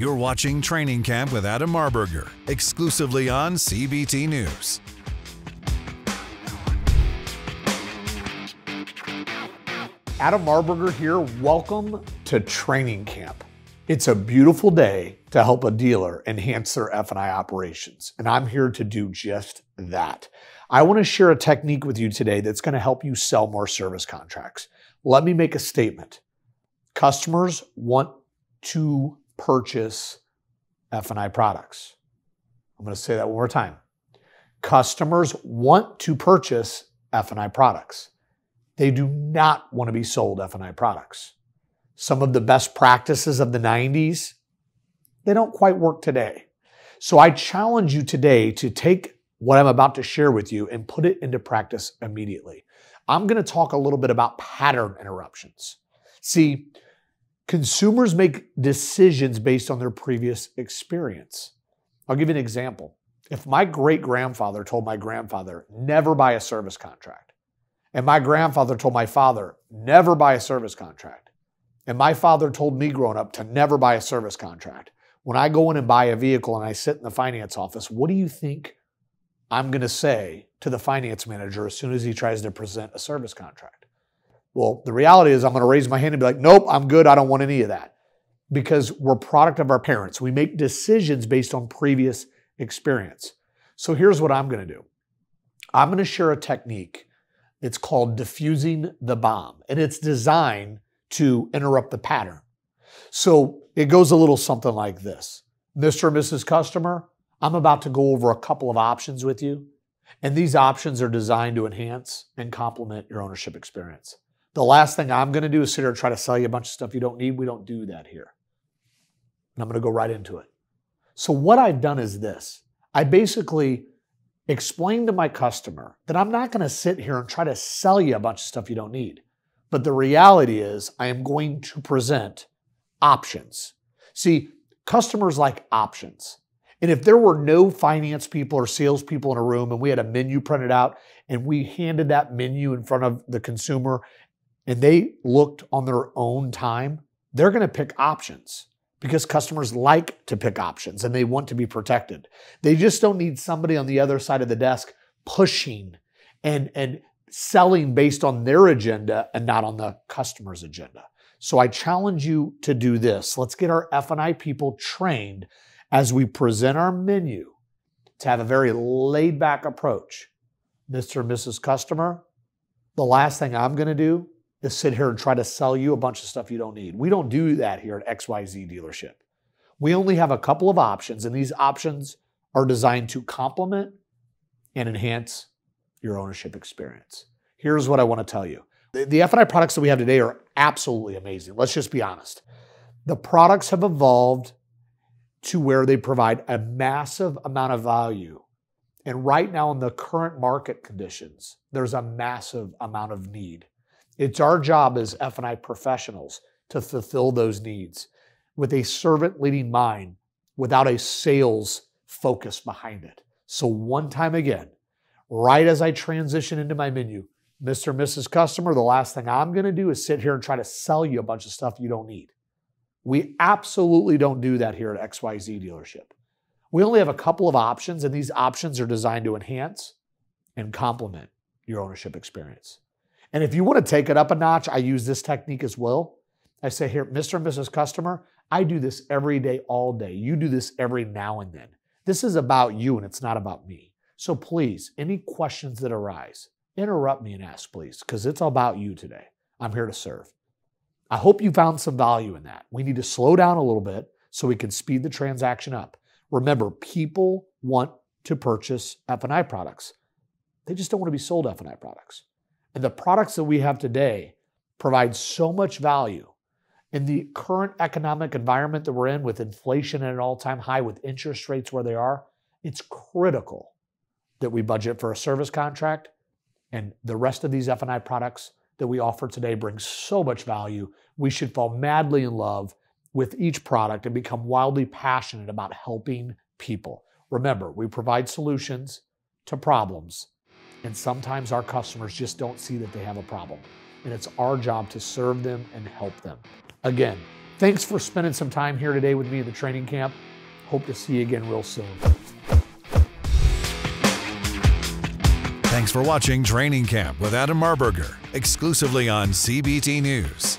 You're watching Training Camp with Adam Marburger, exclusively on CBT News. Adam Marburger here. Welcome to Training Camp. It's a beautiful day to help a dealer enhance their F&I operations, and I'm here to do just that. I want to share a technique with you today that's going to help you sell more service contracts. Let me make a statement. Customers want to purchase F&I products. I'm going to say that one more time. Customers want to purchase F&I products. They do not want to be sold F&I products. Some of the best practices of the 90s, they don't quite work today. So I challenge you today to take what I'm about to share with you and put it into practice immediately. I'm going to talk a little bit about pattern interruptions. See, consumers make decisions based on their previous experience. I'll give you an example. If my great grandfather told my grandfather, never buy a service contract, and my grandfather told my father, never buy a service contract, and my father told me growing up to never buy a service contract, when I go in and buy a vehicle and I sit in the finance office, what do you think I'm going to say to the finance manager as soon as he tries to present a service contract? Well, the reality is I'm going to raise my hand and be like, nope, I'm good. I don't want any of that. Because we're product of our parents. We make decisions based on previous experience. So here's what I'm going to do. I'm going to share a technique. It's called diffusing the bomb, and it's designed to interrupt the pattern. So it goes a little something like this Mr. and Mrs. Customer, I'm about to go over a couple of options with you, and these options are designed to enhance and complement your ownership experience. The last thing I'm going to do is sit here and try to sell you a bunch of stuff you don't need. We don't do that here. And I'm going to go right into it. So, what I've done is this I basically explained to my customer that I'm not going to sit here and try to sell you a bunch of stuff you don't need. But the reality is, I am going to present options. See, customers like options. And if there were no finance people or salespeople in a room and we had a menu printed out and we handed that menu in front of the consumer and they looked on their own time, they're going to pick options because customers like to pick options and they want to be protected. They just don't need somebody on the other side of the desk pushing and, and selling based on their agenda and not on the customer's agenda. So I challenge you to do this. Let's get our F&I people trained as we present our menu to have a very laid back approach. Mr. and Mrs. Customer, the last thing I'm going to do is sit here and try to sell you a bunch of stuff you don't need. We don't do that here at XYZ dealership. We only have a couple of options, and these options are designed to complement and enhance your ownership experience. Here's what I want to tell you. The F&I products that we have today are absolutely amazing. Let's just be honest. The products have evolved to where they provide a massive amount of value. And right now in the current market conditions, there's a massive amount of need. It's our job as F&I professionals to fulfill those needs with a servant leading mind without a sales focus behind it. So, one time again, right as I transition into my menu, Mr. and Mrs. Customer, the last thing I'm going to do is sit here and try to sell you a bunch of stuff you don't need. We absolutely don't do that here at XYZ dealership. We only have a couple of options, and these options are designed to enhance and complement your ownership experience. And if you want to take it up a notch, I use this technique as well. I say here, Mr. and Mrs. Customer, I do this every day, all day. You do this every now and then. This is about you and it's not about me. So please, any questions that arise, interrupt me and ask, please, because it's all about you today. I'm here to serve. I hope you found some value in that. We need to slow down a little bit so we can speed the transaction up. Remember, people want to purchase F&I products. They just don't want to be sold F&I products. And the products that we have today provide so much value in the current economic environment that we're in with inflation at an all-time high with interest rates where they are it's critical that we budget for a service contract. And the rest of these f&i products that we offer today bring so much value. We should fall madly in love with each product and become wildly passionate about helping people. Remember we provide solutions to problems and sometimes our customers just don't see that they have a problem. And it's our job to serve them and help them. Again, Thanks for spending some time here today with me at the training camp. Hope to see you again real soon. Thanks for watching Training Camp with Adam Marburger, exclusively on CBT News.